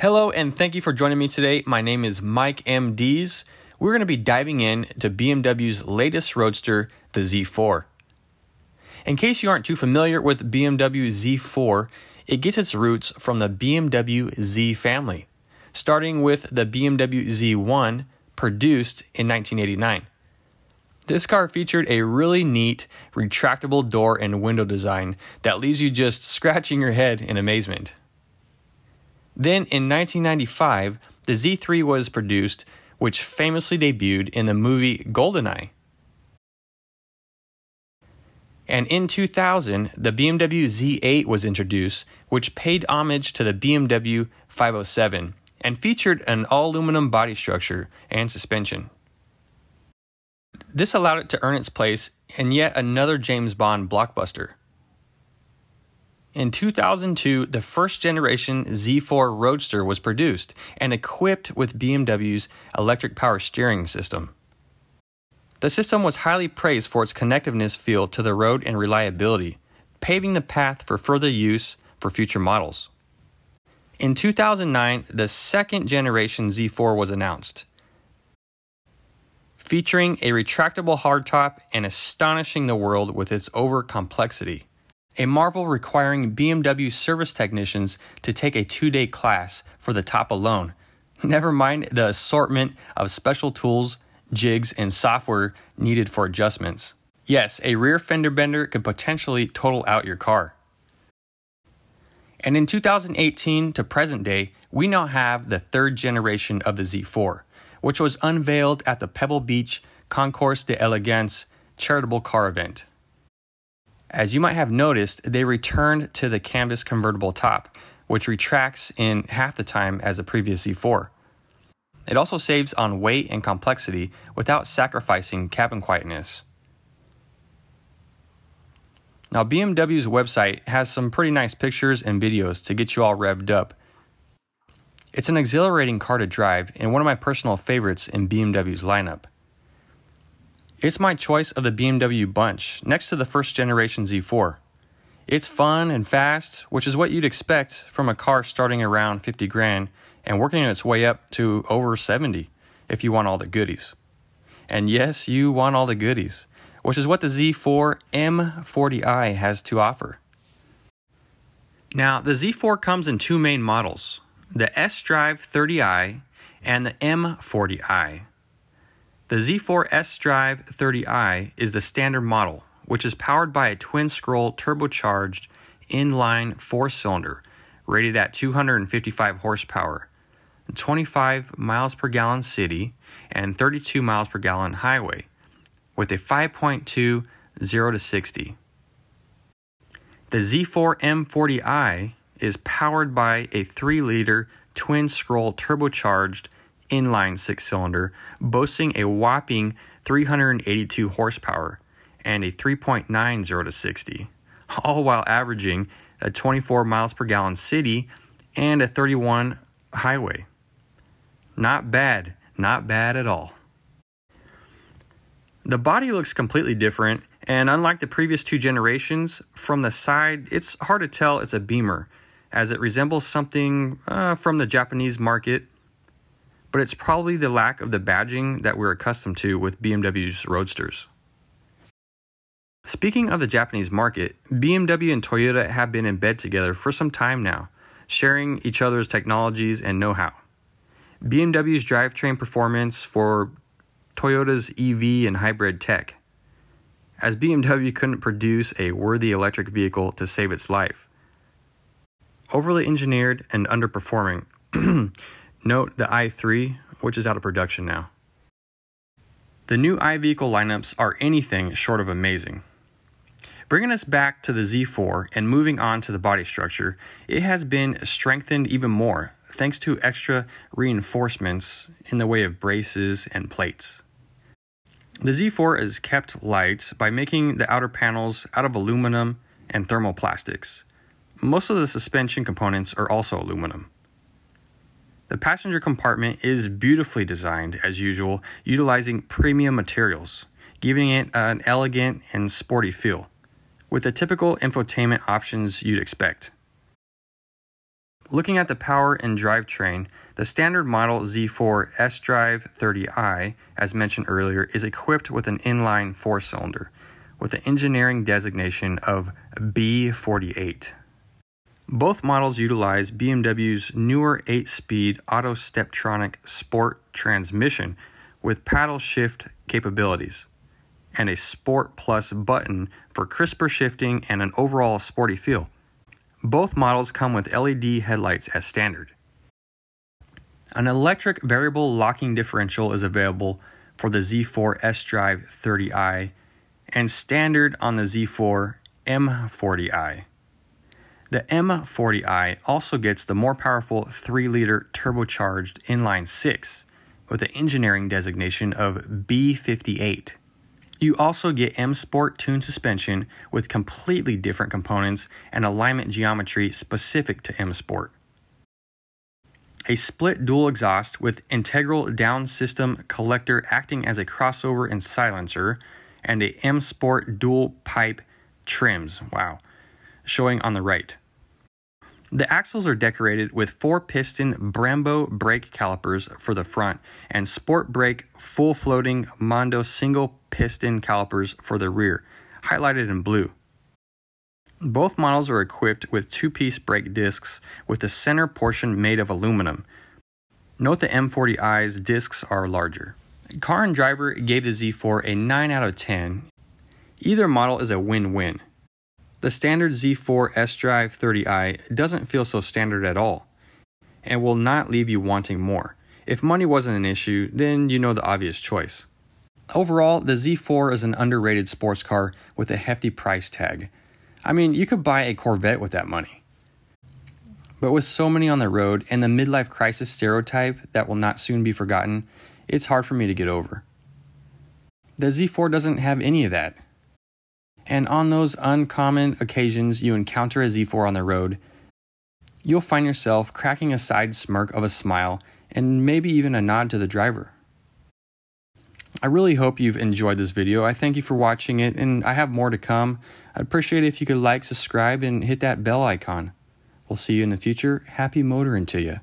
Hello, and thank you for joining me today. My name is Mike MDs. We're going to be diving in to BMW's latest roadster, the Z4. In case you aren't too familiar with BMW Z4, it gets its roots from the BMW Z family, starting with the BMW Z1 produced in 1989. This car featured a really neat retractable door and window design that leaves you just scratching your head in amazement. Then in 1995, the Z3 was produced, which famously debuted in the movie Goldeneye. And in 2000, the BMW Z8 was introduced, which paid homage to the BMW 507 and featured an all aluminum body structure and suspension. This allowed it to earn its place in yet another James Bond blockbuster. In 2002, the first generation Z4 Roadster was produced and equipped with BMW's electric power steering system. The system was highly praised for its connectiveness feel to the road and reliability, paving the path for further use for future models. In 2009, the second generation Z4 was announced, featuring a retractable hardtop and astonishing the world with its over complexity a marvel requiring BMW service technicians to take a two day class for the top alone. Never mind the assortment of special tools, jigs, and software needed for adjustments. Yes, a rear fender bender could potentially total out your car. And in 2018 to present day, we now have the third generation of the Z4, which was unveiled at the Pebble Beach Concours d'Elegance charitable car event. As you might have noticed, they returned to the canvas convertible top, which retracts in half the time as the previous Z4. It also saves on weight and complexity without sacrificing cabin quietness. Now, BMW's website has some pretty nice pictures and videos to get you all revved up. It's an exhilarating car to drive and one of my personal favorites in BMW's lineup. It's my choice of the BMW bunch, next to the first generation Z4. It's fun and fast, which is what you'd expect from a car starting around 50 grand and working its way up to over 70 if you want all the goodies. And yes, you want all the goodies, which is what the Z4 M40i has to offer. Now, the Z4 comes in two main models the S Drive 30i and the M40i. The Z4 S Drive 30i is the standard model, which is powered by a twin scroll turbocharged inline four cylinder rated at 255 horsepower, 25 miles per gallon city, and 32 miles per gallon highway, with a 5.2 0 to 60. The Z4 M40i is powered by a 3 liter twin scroll turbocharged inline six cylinder, boasting a whopping 382 horsepower and a 3.90 to 60, all while averaging a 24 miles per gallon city and a 31 highway. Not bad, not bad at all. The body looks completely different, and unlike the previous two generations, from the side it's hard to tell it's a Beamer, as it resembles something uh, from the Japanese market but it's probably the lack of the badging that we're accustomed to with BMW's Roadsters. Speaking of the Japanese market, BMW and Toyota have been in bed together for some time now, sharing each other's technologies and know how. BMW's drivetrain performance for Toyota's EV and hybrid tech, as BMW couldn't produce a worthy electric vehicle to save its life. Overly engineered and underperforming, Note the i3, which is out of production now. The new iVehicle lineups are anything short of amazing. Bringing us back to the Z4 and moving on to the body structure, it has been strengthened even more thanks to extra reinforcements in the way of braces and plates. The Z4 is kept light by making the outer panels out of aluminum and thermoplastics. Most of the suspension components are also aluminum. The passenger compartment is beautifully designed, as usual, utilizing premium materials, giving it an elegant and sporty feel, with the typical infotainment options you'd expect. Looking at the power and drivetrain, the standard model Z4 S-Drive 30i, as mentioned earlier, is equipped with an inline four-cylinder with the engineering designation of B48. Both models utilize BMW's newer 8-speed Auto Steptronic Sport transmission with paddle shift capabilities and a Sport Plus button for crisper shifting and an overall sporty feel. Both models come with LED headlights as standard. An electric variable locking differential is available for the Z4 S-Drive 30i and standard on the Z4 M40i. The M40i also gets the more powerful 3 liter turbocharged inline 6 with the engineering designation of B58. You also get M Sport tuned suspension with completely different components and alignment geometry specific to M Sport. A split dual exhaust with integral down system collector acting as a crossover and silencer, and a M Sport dual pipe trims. Wow. Showing on the right. The axles are decorated with four piston Brembo brake calipers for the front and Sport Brake full floating Mondo single piston calipers for the rear, highlighted in blue. Both models are equipped with two piece brake discs with the center portion made of aluminum. Note the M40i's discs are larger. Car and Driver gave the Z4 a 9 out of 10. Either model is a win win. The standard Z4 S-Drive 30i doesn't feel so standard at all and will not leave you wanting more. If money wasn't an issue, then you know the obvious choice. Overall, the Z4 is an underrated sports car with a hefty price tag. I mean, you could buy a Corvette with that money. But with so many on the road and the midlife crisis stereotype that will not soon be forgotten, it's hard for me to get over. The Z4 doesn't have any of that. And on those uncommon occasions you encounter a Z4 on the road, you'll find yourself cracking a side smirk of a smile and maybe even a nod to the driver. I really hope you've enjoyed this video. I thank you for watching it, and I have more to come. I'd appreciate it if you could like, subscribe, and hit that bell icon. We'll see you in the future. Happy motoring to you.